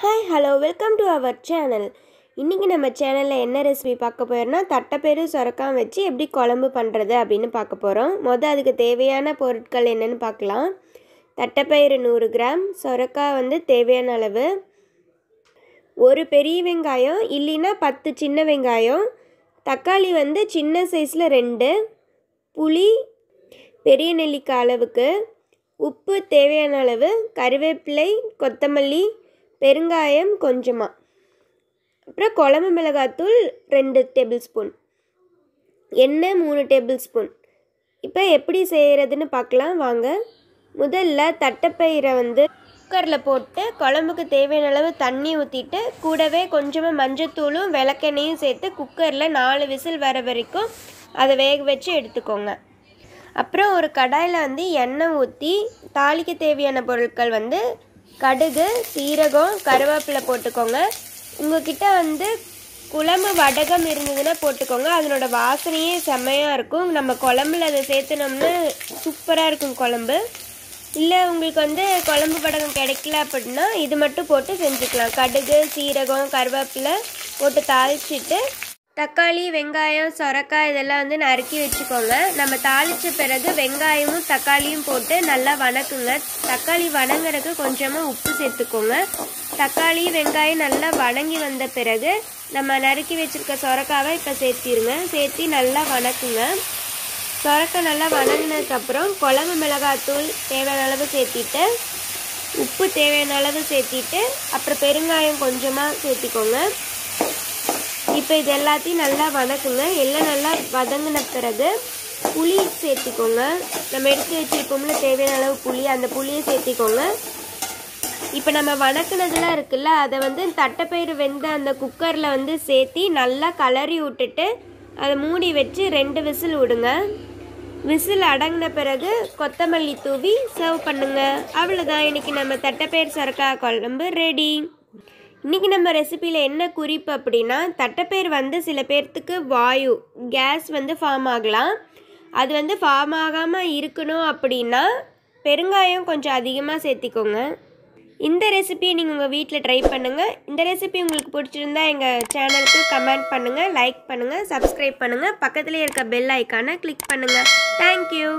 Hi hello welcome to our channel இன்றைக்கி நம்ம சேனலில் என்ன ரெசிபி பார்க்க போகிறோம்னா தட்டைப்பயிறு சுரக்காம் வச்சு எப்படி குழம்பு பண்ணுறது அப்படின்னு பார்க்க போகிறோம் மொதல் அதுக்கு தேவையான பொருட்கள் என்னென்னு பார்க்கலாம். தட்டைப்பயிறு நூறு கிராம் சுரக்காய் வந்து தேவையான அளவு. ஒரு பெரிய வெங்காயம் இல்லைன்னா பத்து சின்ன வெங்காயம். தக்காளி வந்து சின்ன சைஸில் ரெண்டு. புளி பெரிய நெல்லிக்காய் அளவுக்கு. உப்பு தேவையான அளவு கருவேப்பிலை கொத்தமல்லி பெருங்காயம் கொஞ்சமாக அப்புறம் குழம்பு மிளகாத்தூள் ரெண்டு டேபிள் ஸ்பூன் எண்ணெய் மூணு டேபிள் ஸ்பூன் இப்போ எப்படி செய்கிறதுன்னு பார்க்கலாம் வாங்க. முதல்ல தட்டைப்பயிரை வந்து குக்கரில் போட்டு குழம்புக்கு தேவையான அளவு தண்ணி ஊற்றிட்டு கூடவே கொஞ்சமாக மஞ்சத்தூளும் விளக்கெண்ணையும் சேர்த்து குக்கரில் நாலு விசில் வர வரைக்கும் அதை வேக வச்சு எடுத்துக்கோங்க. அப்புறம் ஒரு கடாயில் வந்து எண்ணெய் ஊற்றி தாளிக்க தேவையான பொருட்கள் வந்து கடுகு சீரகம் கருவேப்பிலை போட்டுக்கோங்க. உங்ககிட்ட வந்து குழம்பு வடகம் இருந்ததுன்னா போட்டுக்கோங்க. அதனோட வாசனையே செம்மையாக இருக்கும். நம்ம குழம்புல அதை சேர்த்துனோம்னா சூப்பராக இருக்கும் குழம்பு. இல்லை உங்களுக்கு வந்து குழம்பு வடகம் கிடைக்கல அப்படின்னா இது மட்டும் போட்டு செஞ்சுக்கலாம். கடுகு சீரகம் கருவேப்பிலை போட்டு தாளிச்சிட்டு தக்காளி வெங்காயம் சொரக்காய் இதெல்லாம் வந்து நறுக்கி வச்சுக்கோங்க. நம்ம தாளித்த பிறகு வெங்காயமும் தக்காளியும் போட்டு நல்லா வணக்குங்க. தக்காளி வணங்குறதுக்கு கொஞ்சமாக உப்பு சேர்த்துக்கோங்க. தக்காளி வெங்காயம் நல்லா வணங்கி வந்த பிறகு நம்ம நறுக்கி வச்சுருக்க சொரக்காவை இப்போ சேர்த்திருங்க. சேர்த்தி நல்லா வணக்குங்க. சொரக்காய் நல்லா வணங்கினதுக்கப்புறம் குழம்பு மிளகாத்தூள் தேவையான அளவு சேர்த்திட்டு உப்பு தேவையான அளவு சேர்த்திட்டு அப்புறம் பெருங்காயம் கொஞ்சமாக சேர்த்திக்கோங்க. இப்போ இது எல்லாத்தையும் நல்லா வதக்குங்க. எல்லாம் நல்லா வதங்கின பிறகு புளி சேர்த்திக்கோங்க. நம்ம எடுத்து வச்சுருப்போம்ல தேவையான அளவு புளி அந்த புளியை சேர்த்திக்கோங்க. இப்போ நம்ம வணக்கினதுலாம் இருக்குல்ல அதை வந்து தட்டைப்பயிறு வெந்த அந்த குக்கரில் வந்து சேர்த்தி நல்லா கலரி விட்டுட்டு அதை மூடி வச்சு ரெண்டு விசில் விடுங்க. விசில் அடங்கின பிறகு கொத்தமல்லி தூவி சர்வ் பண்ணுங்க. அவ்வளோதான் இன்றைக்கி நம்ம தட்டைப்பயிர் சரக்காய் குழம்பு ரெடி இன்றைக்கி நம்ம ரெசிப்பியில் என்ன குறிப்பு அப்படின்னா தட்டைப்பயிர் வந்து சில பேர்த்துக்கு வாயு கேஸ் வந்து ஃபார்ம் ஆகலாம். அது வந்து ஃபார்ம் ஆகாமல் இருக்கணும் அப்படின்னா பெருங்காயம் கொஞ்சம் அதிகமாக சேர்த்திக்கோங்க. இந்த ரெசிபியை நீங்கள் உங்கள் வீட்டில் ட்ரை பண்ணுங்கள் இந்த ரெசிபி உங்களுக்கு பிடிச்சிருந்தா எங்கள் சேனலுக்கு கமெண்ட் பண்ணுங்கள் லைக் பண்ணுங்கள் சப்ஸ்கிரைப் பண்ணுங்கள் பக்கத்துலேயே இருக்க பெல் ஐக்கானை கிளிக் பண்ணுங்கள் தேங்க்யூ